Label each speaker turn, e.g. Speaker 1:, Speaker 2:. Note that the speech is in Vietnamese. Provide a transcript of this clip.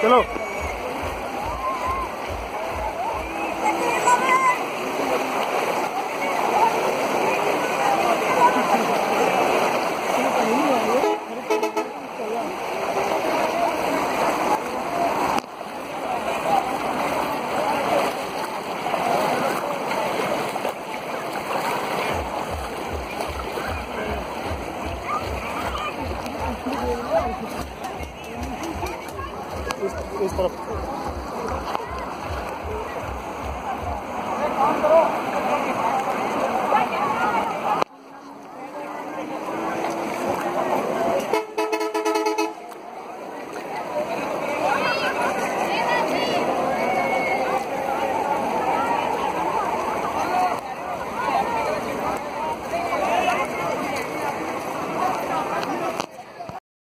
Speaker 1: चलो
Speaker 2: Thank you. ウエストラップ